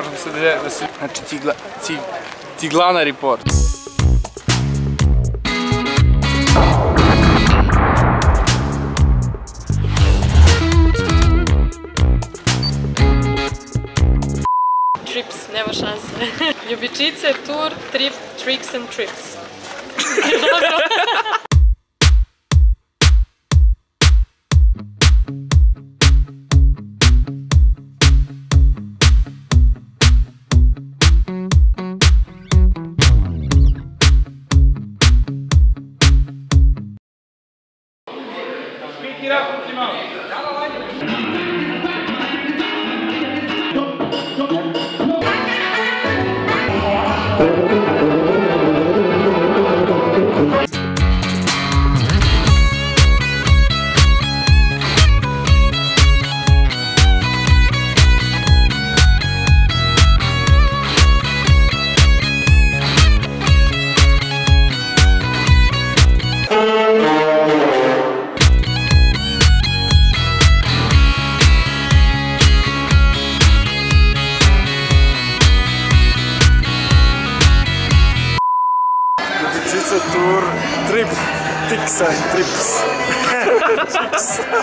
Možda se da, da se, znači cigla, cig, ciglana report. Trips, nema šanse. Ljubičice, tour, trip, tricks and trips. Get up, Timon. I don't like it. Ljubičica tour, trip, tiksa, trips.